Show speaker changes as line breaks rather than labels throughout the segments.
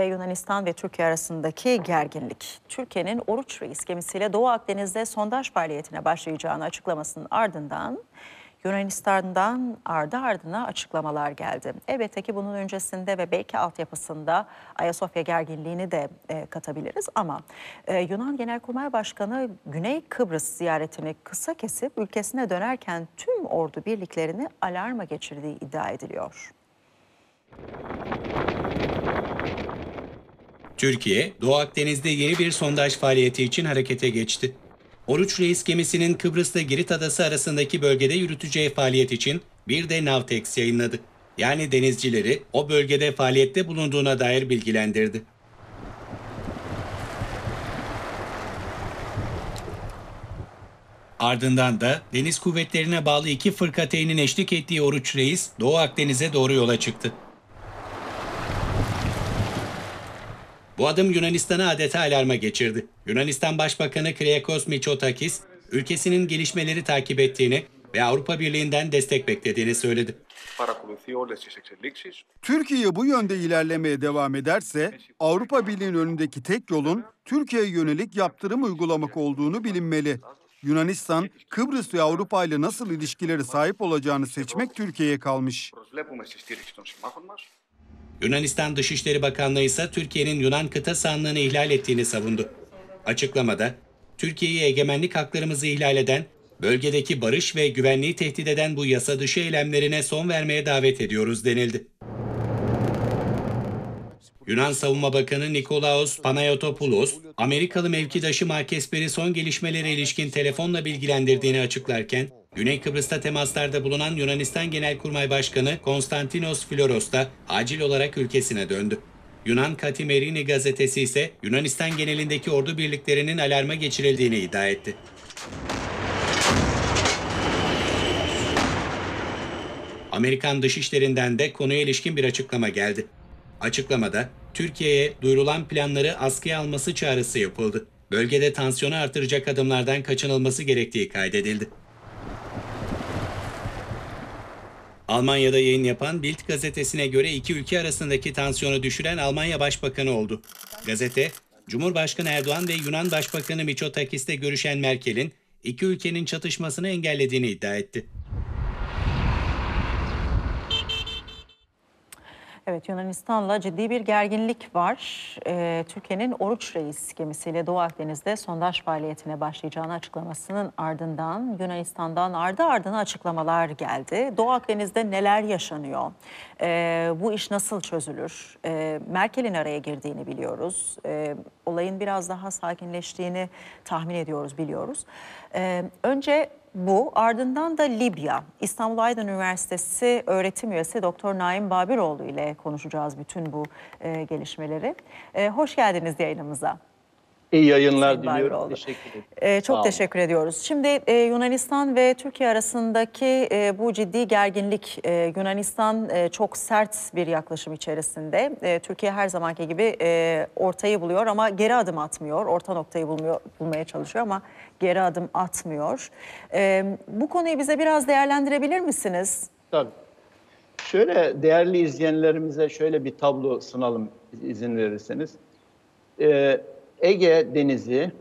ve Yunanistan ve Türkiye arasındaki gerginlik. Türkiye'nin Oruç Reis gemisiyle Doğu Akdeniz'de sondaj faaliyetine başlayacağını açıklamasının ardından Yunanistan'dan ardı ardına açıklamalar geldi. Elbette ki bunun öncesinde ve belki altyapısında Ayasofya gerginliğini de e, katabiliriz ama e, Yunan Genelkurmay Başkanı Güney Kıbrıs ziyaretini kısa kesip ülkesine dönerken tüm ordu birliklerini alarma geçirdiği iddia ediliyor.
Türkiye, Doğu Akdeniz'de yeni bir sondaj faaliyeti için harekete geçti. Oruç Reis gemisinin Kıbrıs'ta Girit Adası arasındaki bölgede yürüteceği faaliyet için bir de Navtex yayınladı. Yani denizcileri o bölgede faaliyette bulunduğuna dair bilgilendirdi. Ardından da deniz kuvvetlerine bağlı iki fırkateynin eşlik ettiği Oruç Reis Doğu Akdeniz'e doğru yola çıktı. Bu adım Yunanistan'ı adeta alarma geçirdi. Yunanistan Başbakanı Kyriakos Mitsotakis, ülkesinin gelişmeleri takip ettiğini ve Avrupa Birliği'nden destek beklediğini söyledi.
Türkiye bu yönde ilerlemeye devam ederse Avrupa Birliği'nin önündeki tek yolun Türkiye'ye yönelik yaptırım uygulamak olduğunu bilinmeli. Yunanistan, Kıbrıs ve Avrupa ile nasıl ilişkileri sahip olacağını seçmek Türkiye'ye kalmış.
Yunanistan Dışişleri Bakanlığı ise Türkiye'nin Yunan kıta sahanlığını ihlal ettiğini savundu. Açıklamada, Türkiye'yi egemenlik haklarımızı ihlal eden, bölgedeki barış ve güvenliği tehdit eden bu yasa dışı eylemlerine son vermeye davet ediyoruz denildi. Yunan Savunma Bakanı Nikolaos Panayotopoulos, Amerikalı mevkidaşı Mark Esper'i son gelişmelere ilişkin telefonla bilgilendirdiğini açıklarken, Güney Kıbrıs'ta temaslarda bulunan Yunanistan Genelkurmay Başkanı Konstantinos Floros da acil olarak ülkesine döndü. Yunan Katimerini gazetesi ise Yunanistan genelindeki ordu birliklerinin alarma geçirildiğini iddia etti. Amerikan Dışişlerinden de konuya ilişkin bir açıklama geldi. Açıklamada Türkiye'ye duyurulan planları askıya alması çağrısı yapıldı. Bölgede tansiyonu artıracak adımlardan kaçınılması gerektiği kaydedildi. Almanya'da yayın yapan Bild gazetesine göre iki ülke arasındaki tansiyonu düşüren Almanya Başbakanı oldu. Gazete, Cumhurbaşkanı Erdoğan ve Yunan Başbakanı Mitsotakis'le görüşen Merkel'in iki ülkenin çatışmasını engellediğini iddia etti.
Evet Yunanistan'la ciddi bir gerginlik var. Ee, Türkiye'nin Oruç Reis gemisiyle Doğu Akdeniz'de sondaj faaliyetine başlayacağını açıklamasının ardından Yunanistan'dan ardı ardına açıklamalar geldi. Doğu Akdeniz'de neler yaşanıyor? Ee, bu iş nasıl çözülür? Ee, Merkel'in araya girdiğini biliyoruz. Ee, olayın biraz daha sakinleştiğini tahmin ediyoruz, biliyoruz. Ee, önce bu. Ardından da Libya. İstanbul Aydın Üniversitesi öğretim üyesi Doktor Naim Babiroğlu ile konuşacağız bütün bu e, gelişmeleri. E, hoş geldiniz yayınımıza.
İyi yayınlar
Sayın
diliyorum.
Babiroğlu.
Teşekkür ederim.
Ee, çok
Sağ olun.
teşekkür ediyoruz. Şimdi e, Yunanistan ve Türkiye arasındaki e, bu ciddi gerginlik, e, Yunanistan e, çok sert bir yaklaşım içerisinde. E, Türkiye her zamanki gibi e, ortayı buluyor ama geri adım atmıyor. Orta noktayı bulmuyor, bulmaya çalışıyor ama geri adım atmıyor. E, bu konuyu bize biraz değerlendirebilir misiniz?
Tabii. Şöyle değerli izleyenlerimize şöyle bir tablo sunalım izin verirseniz. Ee, Ege Denizi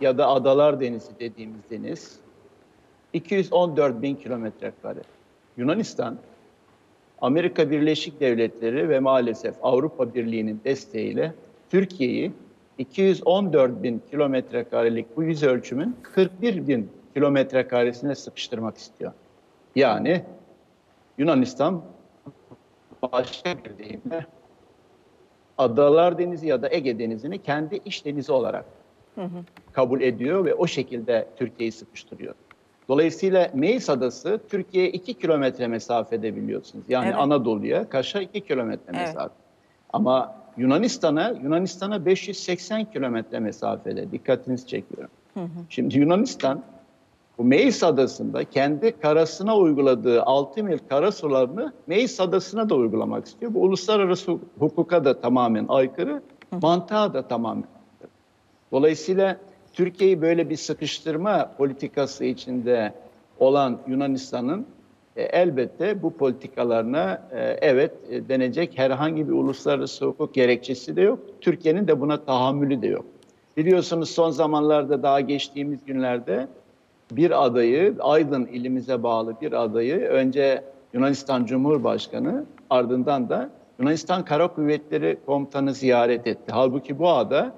ya da Adalar Denizi dediğimiz deniz 214 bin kilometre kare. Yunanistan, Amerika Birleşik Devletleri ve maalesef Avrupa Birliği'nin desteğiyle Türkiye'yi 214 bin kilometre karelik bu yüz ölçümün 41 bin kilometre karesine sıkıştırmak istiyor. Yani Yunanistan başka bir deyimle Adalar Denizi ya da Ege Denizi'ni kendi iç denizi olarak kabul ediyor ve o şekilde Türkiye'yi sıkıştırıyor. Dolayısıyla Meis Adası Türkiye'ye 2 kilometre mesafede biliyorsunuz. Yani
Evet.
Anadolu'ya Kaş'a 2 kilometre
Evet.
mesafe. Ama Yunanistan'a Yunanistan'a 580 kilometre mesafede. Dikkatinizi çekiyorum. Şimdi Yunanistan bu Meis Adası'nda kendi karasına uyguladığı 6 mil kara sularını Meis Adası'na da uygulamak istiyor. Bu uluslararası hukuka da tamamen aykırı, mantığa da tamamen aykırı. Dolayısıyla Türkiye'yi böyle bir sıkıştırma politikası içinde olan Yunanistan'ın e, elbette bu politikalarına e, evet e, denecek herhangi bir uluslararası hukuk gerekçesi de yok. Türkiye'nin de buna tahammülü de yok. Biliyorsunuz son zamanlarda daha geçtiğimiz günlerde bir adayı, Aydın ilimize bağlı bir adayı önce Yunanistan Cumhurbaşkanı ardından da Yunanistan Kara Kuvvetleri Komutanı ziyaret etti. Halbuki bu ada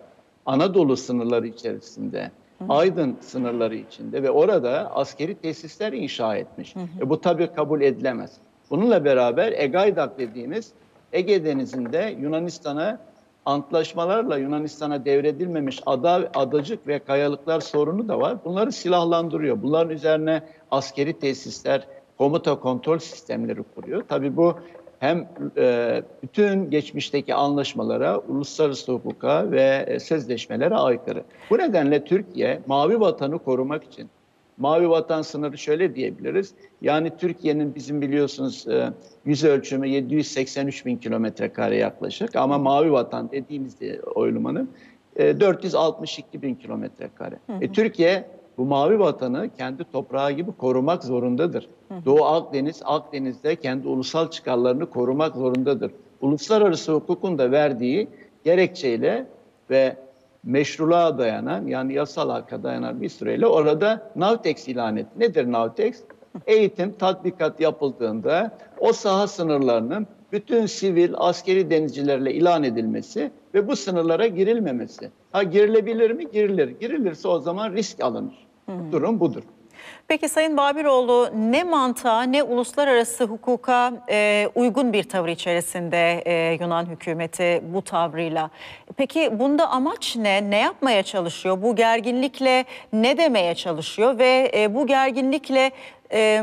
Anadolu sınırları içerisinde, Aydın sınırları içinde ve orada askeri tesisler inşa etmiş. E bu tabii kabul edilemez. Bununla beraber Egaydak dediğimiz Ege Denizi'nde Yunanistan'a antlaşmalarla Yunanistan'a devredilmemiş ada, adacık ve kayalıklar sorunu da var. Bunları silahlandırıyor. Bunların üzerine askeri tesisler, komuta kontrol sistemleri kuruyor. Tabii bu hem e, bütün geçmişteki anlaşmalara, uluslararası hukuka ve e, sözleşmelere aykırı. Bu nedenle Türkiye mavi vatanı korumak için Mavi vatan sınırı şöyle diyebiliriz. Yani Türkiye'nin bizim biliyorsunuz e, yüz ölçümü 783 bin kilometre kare yaklaşık. Ama mavi vatan dediğimizde oylamanın e, 462 bin kilometre kare. E, Türkiye bu mavi vatanı kendi toprağı gibi korumak zorundadır. Doğu Akdeniz, Akdeniz'de kendi ulusal çıkarlarını korumak zorundadır. Uluslararası hukukun da verdiği gerekçeyle ve meşruluğa dayanan yani yasal hakka dayanan bir süreyle orada Navtex ilan etti. Nedir Navtex? Eğitim, tatbikat yapıldığında o saha sınırlarının bütün sivil, askeri denizcilerle ilan edilmesi ve bu sınırlara girilmemesi. Ha girilebilir mi? Girilir. Girilirse o zaman risk alınır. Durum budur.
Peki Sayın Babiroğlu ne mantığa ne uluslararası hukuka e, uygun bir tavır içerisinde e, Yunan hükümeti bu tavrıyla. Peki bunda amaç ne? Ne yapmaya çalışıyor? Bu gerginlikle ne demeye çalışıyor? Ve e, bu gerginlikle e,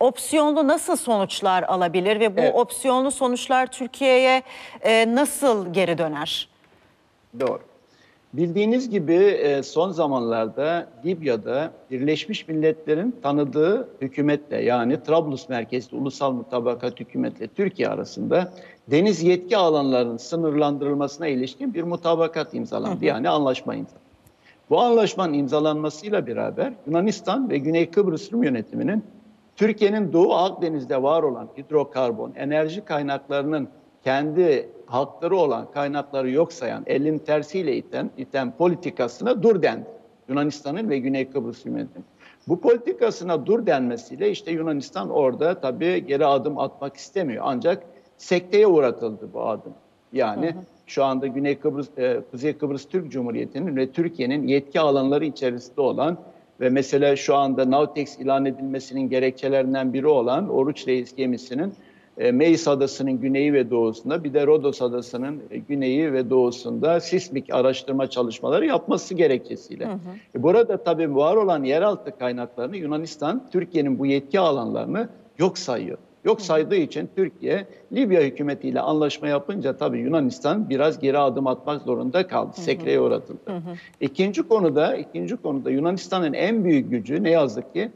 opsiyonlu nasıl sonuçlar alabilir? Ve bu
Evet.
opsiyonlu sonuçlar Türkiye'ye e, nasıl geri döner?
Doğru. Bildiğiniz gibi e, son zamanlarda Libya'da Birleşmiş Milletler'in tanıdığı hükümetle yani Trablus merkezli ulusal mutabakat hükümetle Türkiye arasında deniz yetki alanlarının sınırlandırılmasına ilişkin bir mutabakat imzalandı. Yani anlaşma imzalandı. Bu anlaşmanın imzalanmasıyla beraber Yunanistan ve Güney Kıbrıs Rum yönetiminin Türkiye'nin Doğu Akdeniz'de var olan hidrokarbon, enerji kaynaklarının kendi hakları olan kaynakları yok sayan, elin tersiyle iten, iten politikasına dur dendi. Yunanistan'ın ve Güney Kıbrıs yönetimi. Bu politikasına dur denmesiyle işte Yunanistan orada tabii geri adım atmak istemiyor. Ancak sekteye uğratıldı bu adım. Yani şu anda Güney Kıbrıs, e, Kuzey Kıbrıs Türk Cumhuriyeti'nin ve Türkiye'nin yetki alanları içerisinde olan ve mesela şu anda Navtex ilan edilmesinin gerekçelerinden biri olan Oruç Reis gemisinin e, Meis Adası'nın güneyi ve doğusunda bir de Rodos Adası'nın e, güneyi ve doğusunda sismik araştırma çalışmaları yapması gerekçesiyle. E, burada tabii var olan yeraltı kaynaklarını Yunanistan, Türkiye'nin bu yetki alanlarını yok sayıyor. Yok saydığı için Türkiye Libya hükümetiyle anlaşma yapınca tabii Yunanistan biraz geri adım atmak zorunda kaldı. Sekreye uğratıldı. İkinci konuda, ikinci konuda Yunanistan'ın en büyük gücü ne yazık ki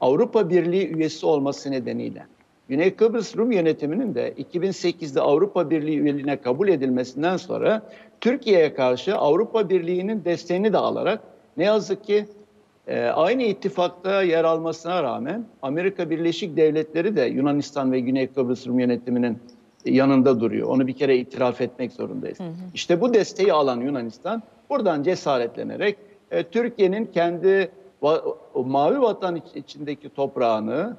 Avrupa Birliği üyesi olması nedeniyle. Güney Kıbrıs Rum yönetiminin de 2008'de Avrupa Birliği üyeliğine kabul edilmesinden sonra Türkiye'ye karşı Avrupa Birliği'nin desteğini de alarak ne yazık ki e, aynı ittifakta yer almasına rağmen Amerika Birleşik Devletleri de Yunanistan ve Güney Kıbrıs Rum yönetiminin yanında duruyor. Onu bir kere itiraf etmek zorundayız. İşte bu desteği alan Yunanistan buradan cesaretlenerek e, Türkiye'nin kendi va- mavi vatan iç- içindeki toprağını,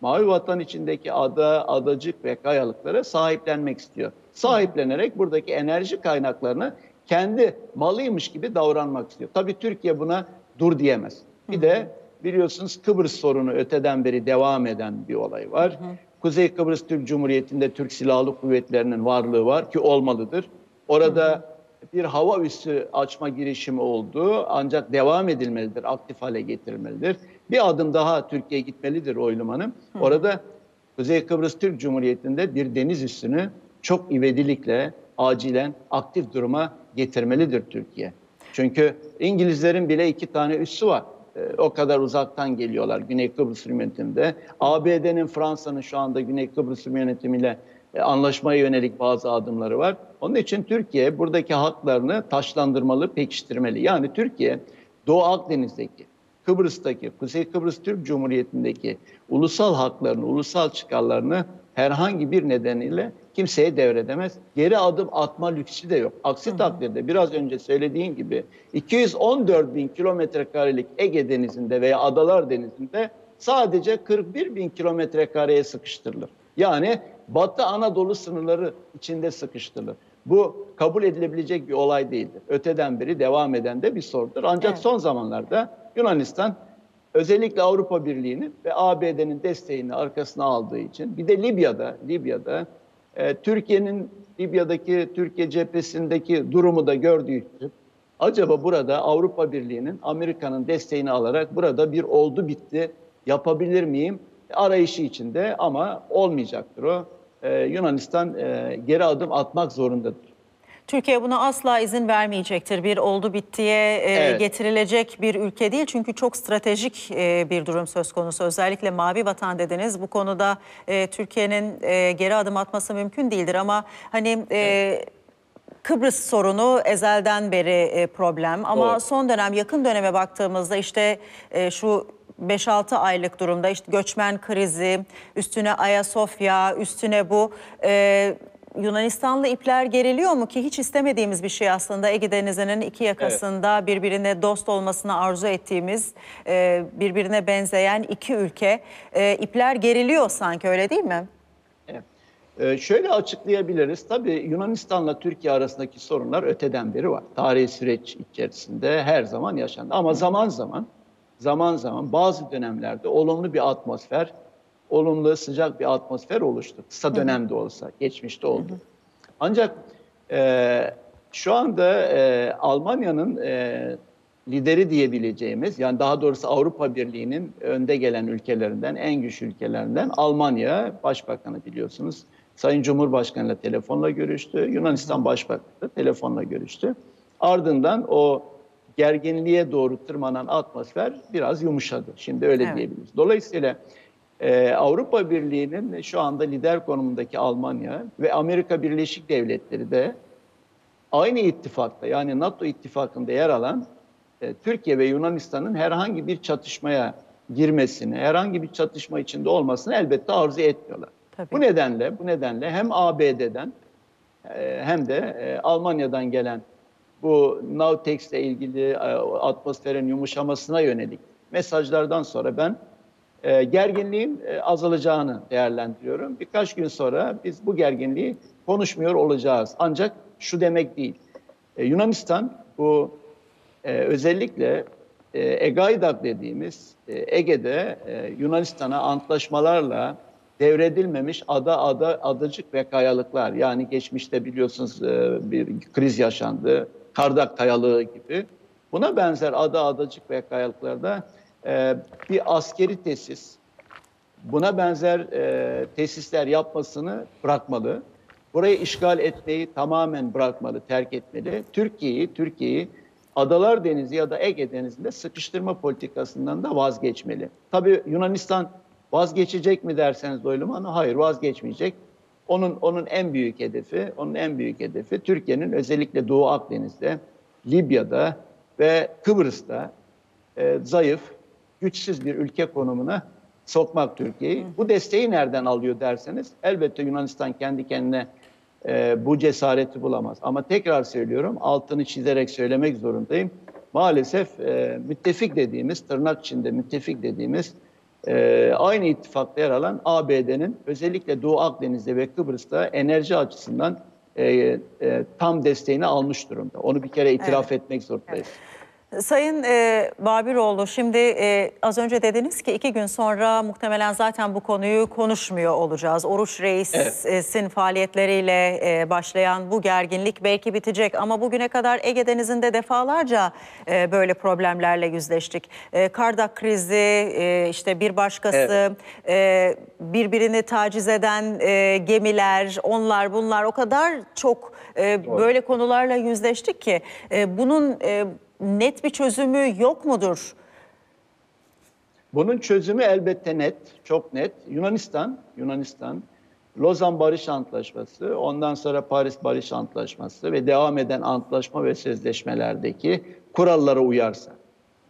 mavi vatan içindeki ada, adacık ve kayalıklara sahiplenmek istiyor. Sahiplenerek buradaki enerji kaynaklarını kendi malıymış gibi davranmak istiyor. Tabii Türkiye buna dur diyemez. Bir de biliyorsunuz Kıbrıs sorunu öteden beri devam eden bir olay var. Kuzey Kıbrıs Türk Cumhuriyeti'nde Türk Silahlı Kuvvetleri'nin varlığı var ki olmalıdır. Orada bir hava üssü açma girişimi oldu ancak devam edilmelidir, aktif hale getirilmelidir. Bir adım daha Türkiye gitmelidir Oylum Hanım. Orada Kuzey Kıbrıs Türk Cumhuriyeti'nde bir deniz üssünü çok ivedilikle, acilen aktif duruma getirmelidir Türkiye. Çünkü İngilizlerin bile iki tane üssü var. Ee, o kadar uzaktan geliyorlar Güney Kıbrıs Rum yönetiminde. ABD'nin, Fransa'nın şu anda Güney Kıbrıs yönetimiyle anlaşmaya yönelik bazı adımları var. Onun için Türkiye buradaki haklarını taşlandırmalı, pekiştirmeli. Yani Türkiye Doğu Akdeniz'deki Kıbrıs'taki, Kuzey Kıbrıs Türk Cumhuriyeti'ndeki ulusal haklarını, ulusal çıkarlarını herhangi bir nedeniyle kimseye devredemez. Geri adım atma lüksü de yok. Aksi takdirde biraz önce söylediğim gibi 214 bin kilometre karelik Ege Denizi'nde veya Adalar Denizi'nde sadece 41 bin kilometre kareye sıkıştırılır. Yani Batı Anadolu sınırları içinde sıkıştırılır. Bu kabul edilebilecek bir olay değildir. Öteden beri devam eden de bir sorudur. Ancak
Evet.
son zamanlarda Yunanistan özellikle Avrupa Birliği'nin ve ABD'nin desteğini arkasına aldığı için bir de Libya'da Libya'da e, Türkiye'nin Libya'daki Türkiye cephesindeki durumu da gördüğü için acaba burada Avrupa Birliği'nin Amerika'nın desteğini alarak burada bir oldu bitti yapabilir miyim arayışı içinde ama olmayacaktır o. E, Yunanistan e, geri adım atmak zorundadır.
Türkiye buna asla izin vermeyecektir. Bir oldu bittiye e,
Evet.
getirilecek bir ülke değil. Çünkü çok stratejik e, bir durum söz konusu. Özellikle mavi vatan dediniz. Bu konuda e, Türkiye'nin e, geri adım atması mümkün değildir. Ama hani e, Kıbrıs sorunu ezelden beri e, problem. Ama
Doğru.
son dönem yakın döneme baktığımızda işte e, şu 5-6 aylık durumda işte göçmen krizi, üstüne Ayasofya, üstüne bu e, Yunanistanlı ipler geriliyor mu ki hiç istemediğimiz bir şey aslında Ege Denizi'nin iki yakasında birbirine dost olmasını arzu ettiğimiz e, birbirine benzeyen iki ülke e, ipler geriliyor sanki öyle değil mi?
Evet. Ee, şöyle açıklayabiliriz. Tabii Yunanistan'la Türkiye arasındaki sorunlar öteden beri var. Tarihi süreç içerisinde her zaman yaşandı. Ama zaman zaman, zaman zaman bazı dönemlerde olumlu bir atmosfer, olumlu sıcak bir atmosfer oluştu. Kısa dönemde olsa, geçmişte oldu. Ancak e, şu anda e, Almanya'nın e, lideri diyebileceğimiz, yani daha doğrusu Avrupa Birliği'nin önde gelen ülkelerinden, en güçlü ülkelerinden Almanya Başbakanı biliyorsunuz. Sayın Cumhurbaşkanı ile telefonla görüştü. Yunanistan Başbakanı telefonla görüştü. Ardından o gerginliğe doğru tırmanan atmosfer biraz yumuşadı. Şimdi öyle
Evet.
diyebiliriz. Dolayısıyla ee, Avrupa Birliği'nin şu anda lider konumundaki Almanya ve Amerika Birleşik Devletleri de aynı ittifakta yani NATO ittifakında yer alan e, Türkiye ve Yunanistan'ın herhangi bir çatışmaya girmesini, herhangi bir çatışma içinde olmasını elbette arzu etmiyorlar.
Tabii.
Bu nedenle bu nedenle hem ABD'den e, hem de e, Almanya'dan gelen bu Navtex ile ilgili e, atmosferin yumuşamasına yönelik mesajlardan sonra ben e, gerginliğin e, azalacağını değerlendiriyorum. Birkaç gün sonra biz bu gerginliği konuşmuyor olacağız. Ancak şu demek değil. E, Yunanistan bu özellikle e, Egaidak dediğimiz Ege'de Yunanistan'a antlaşmalarla devredilmemiş ada ada adacık ve kayalıklar yani geçmişte biliyorsunuz bir kriz yaşandı. Kardak kayalığı gibi. Buna benzer ada adacık ve kayalıklarda e, bir askeri tesis buna benzer e, tesisler yapmasını bırakmalı. Burayı işgal etmeyi tamamen bırakmalı, terk etmeli. Türkiye'yi, Türkiye'yi Adalar Denizi ya da Ege Denizi'nde sıkıştırma politikasından da vazgeçmeli. Tabii Yunanistan vazgeçecek mi derseniz Doyluman'a hayır vazgeçmeyecek. Onun onun en büyük hedefi, onun en büyük hedefi Türkiye'nin özellikle Doğu Akdeniz'de, Libya'da ve Kıbrıs'ta e, zayıf, güçsüz bir ülke konumuna sokmak Türkiye'yi. Bu desteği nereden alıyor derseniz elbette Yunanistan kendi kendine e, bu cesareti bulamaz. Ama tekrar söylüyorum altını çizerek söylemek zorundayım. Maalesef e, müttefik dediğimiz tırnak içinde müttefik dediğimiz e, aynı ittifakta yer alan ABD'nin özellikle Doğu Akdeniz'de ve Kıbrıs'ta enerji açısından e, e, tam desteğini almış durumda. Onu bir kere itiraf etmek zorundayız.
Sayın e, Babiroğlu şimdi e, az önce dediniz ki iki gün sonra muhtemelen zaten bu konuyu konuşmuyor olacağız. Oruç Reis'in faaliyetleriyle e, başlayan bu gerginlik belki bitecek ama bugüne kadar Ege Denizi'nde defalarca e, böyle problemlerle yüzleştik. E, Kardak krizi, e, işte bir başkası, e, birbirini taciz eden e, gemiler, onlar bunlar o kadar çok e, böyle konularla yüzleştik ki e, bunun e, net bir çözümü yok mudur?
Bunun çözümü elbette net, çok net. Yunanistan, Yunanistan, Lozan Barış Antlaşması, ondan sonra Paris Barış Antlaşması ve devam eden antlaşma ve sözleşmelerdeki kurallara uyarsa,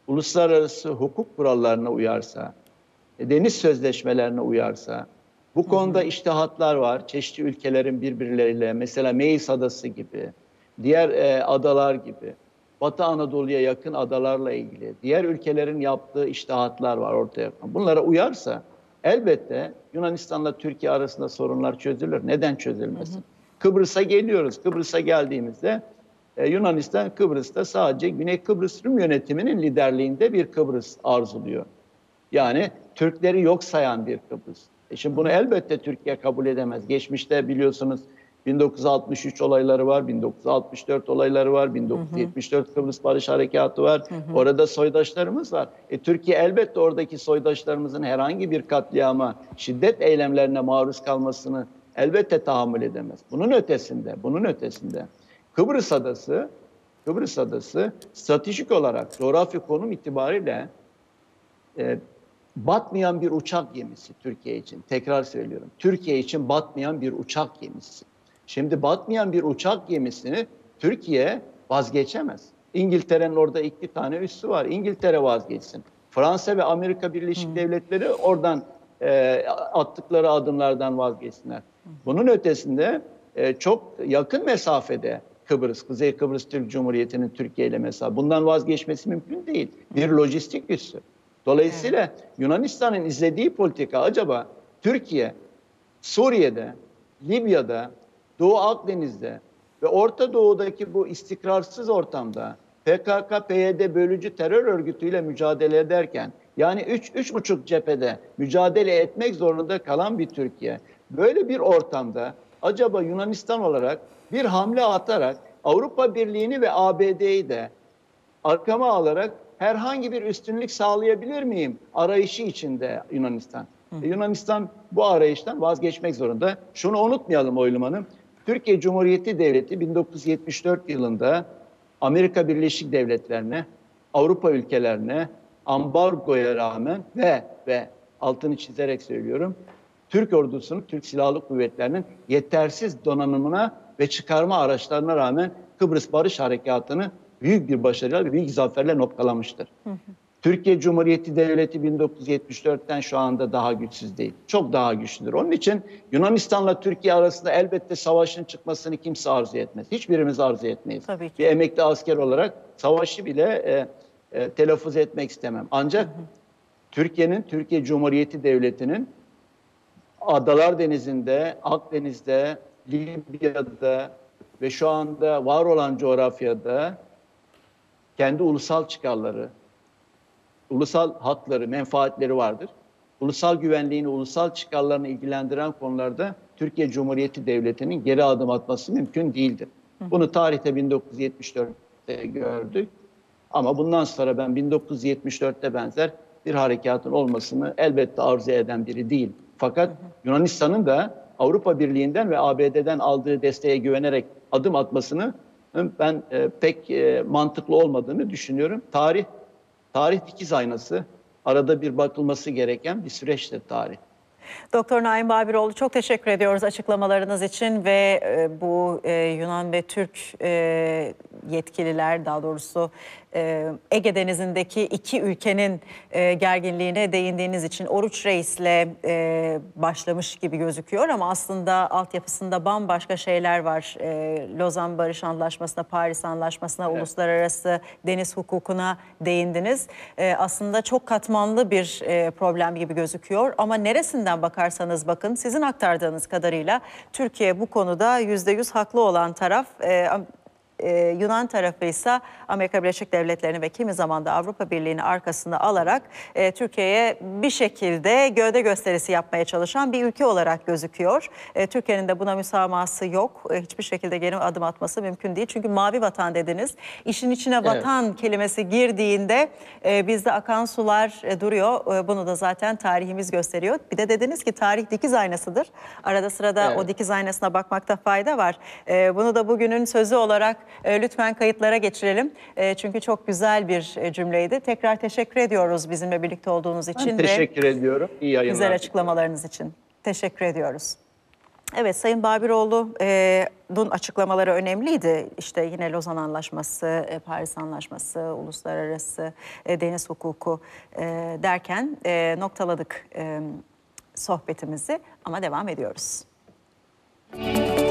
uluslararası hukuk kurallarına uyarsa, e, deniz sözleşmelerine uyarsa, bu konuda iştihatlar var. Çeşitli ülkelerin birbirleriyle, mesela Meis Adası gibi, diğer e, adalar gibi, Batı Anadolu'ya yakın adalarla ilgili, diğer ülkelerin yaptığı iştihatlar var ortaya. Bunlara uyarsa elbette Yunanistan'la Türkiye arasında sorunlar çözülür. Neden çözülmesin? Kıbrıs'a geliyoruz. Kıbrıs'a geldiğimizde e, Yunanistan Kıbrıs'ta sadece Güney Kıbrıs Rum yönetiminin liderliğinde bir Kıbrıs arzuluyor. Yani Türkleri yok sayan bir Kıbrıs. E şimdi bunu elbette Türkiye kabul edemez. Geçmişte biliyorsunuz 1963 olayları var, 1964 olayları var, 1974 Kıbrıs Barış Harekatı var. Orada soydaşlarımız var. E Türkiye elbette oradaki soydaşlarımızın herhangi bir katliama, şiddet eylemlerine maruz kalmasını elbette tahammül edemez. Bunun ötesinde, bunun ötesinde Kıbrıs Adası, Kıbrıs Adası stratejik olarak coğrafi konum itibariyle e, batmayan bir uçak gemisi Türkiye için. Tekrar söylüyorum. Türkiye için batmayan bir uçak gemisi. Şimdi batmayan bir uçak gemisini Türkiye vazgeçemez. İngiltere'nin orada iki tane üssü var. İngiltere vazgeçsin. Fransa ve Amerika Birleşik Devletleri oradan e, attıkları adımlardan vazgeçsinler. Bunun ötesinde e, çok yakın mesafede Kıbrıs, Kuzey Kıbrıs Türk Cumhuriyeti'nin Türkiye ile mesela bundan vazgeçmesi mümkün değil. Bir lojistik üssü. Dolayısıyla Yunanistan'ın izlediği politika acaba Türkiye Suriye'de, Libya'da, Doğu Akdeniz'de ve Orta Doğu'daki bu istikrarsız ortamda PKK, PYD bölücü terör örgütüyle mücadele ederken yani 3 üç, buçuk cephede mücadele etmek zorunda kalan bir Türkiye. Böyle bir ortamda acaba Yunanistan olarak bir hamle atarak Avrupa Birliği'ni ve ABD'yi de arkama alarak herhangi bir üstünlük sağlayabilir miyim arayışı içinde Yunanistan. E, Yunanistan bu arayıştan vazgeçmek zorunda. Şunu unutmayalım Oylum Hanım. Türkiye Cumhuriyeti Devleti 1974 yılında Amerika Birleşik Devletleri'ne, Avrupa ülkelerine ambargoya rağmen ve ve altını çizerek söylüyorum. Türk ordusunun, Türk Silahlı Kuvvetleri'nin yetersiz donanımına ve çıkarma araçlarına rağmen Kıbrıs Barış Harekatı'nı büyük bir başarıyla büyük zaferle noktalamıştır. Türkiye Cumhuriyeti Devleti 1974'ten şu anda daha güçsüz değil. Çok daha güçlüdür. Onun için Yunanistan'la Türkiye arasında elbette savaşın çıkmasını kimse arzu etmez. Hiçbirimiz arzu etmeyiz.
Tabii ki.
Bir emekli asker olarak savaşı bile e, e, telaffuz etmek istemem. Ancak Türkiye'nin, Türkiye Cumhuriyeti Devleti'nin Adalar Denizi'nde, Akdeniz'de, Libya'da ve şu anda var olan coğrafyada kendi ulusal çıkarları, ulusal hakları, menfaatleri vardır. Ulusal güvenliğini, ulusal çıkarlarını ilgilendiren konularda Türkiye Cumhuriyeti Devleti'nin geri adım atması mümkün değildir. Bunu tarihte 1974'te gördük. Ama bundan sonra ben 1974'te benzer bir harekatın olmasını elbette arzu eden biri değil. Fakat Yunanistan'ın da Avrupa Birliği'nden ve ABD'den aldığı desteğe güvenerek adım atmasını ben e, pek e, mantıklı olmadığını düşünüyorum. Tarih tarih dikiz aynası. Arada bir bakılması gereken bir süreçtir tarih.
Doktor Naim Babiroğlu çok teşekkür ediyoruz açıklamalarınız için ve e, bu e, Yunan ve Türk e, yetkililer daha doğrusu e, Ege Denizi'ndeki iki ülkenin e, gerginliğine değindiğiniz için Oruç Reis'le e, başlamış gibi gözüküyor ama aslında altyapısında bambaşka şeyler var. E, Lozan Barış Antlaşması'na, Paris Antlaşması'na, uluslararası deniz hukukuna değindiniz. E, aslında çok katmanlı bir e, problem gibi gözüküyor ama neresinden bakarsanız bakın sizin aktardığınız kadarıyla Türkiye bu konuda yüzde yüz haklı olan taraf. E, ee, Yunan tarafı ise Amerika Birleşik Devletleri'ni ve kimi zaman da Avrupa Birliği'ni arkasında alarak e, Türkiye'ye bir şekilde gövde gösterisi yapmaya çalışan bir ülke olarak gözüküyor. E, Türkiye'nin de buna müsamahası yok. E, hiçbir şekilde geri adım atması mümkün değil. Çünkü mavi vatan dediniz. İşin içine vatan kelimesi girdiğinde e, bizde akan sular e, duruyor. E, bunu da zaten tarihimiz gösteriyor. Bir de dediniz ki tarih dikiz aynasıdır. Arada sırada
Evet.
o dikiz aynasına bakmakta fayda var. E, bunu da bugünün sözü olarak e, lütfen kayıtlara geçirelim. E, çünkü çok güzel bir e, cümleydi. Tekrar teşekkür ediyoruz bizimle birlikte olduğunuz için.
Ben teşekkür ve ediyorum. İyi yayınlar.
Güzel açıklamalarınız için. Teşekkür ediyoruz. Evet Sayın Babiroğlu e, açıklamaları önemliydi. İşte yine Lozan Anlaşması, e, Paris Anlaşması, uluslararası e, deniz hukuku e, derken e, noktaladık e, sohbetimizi ama devam ediyoruz. Müzik